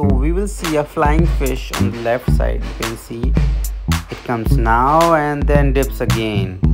so we will see a flying fish on the left side. You can see it comes now and then dips again.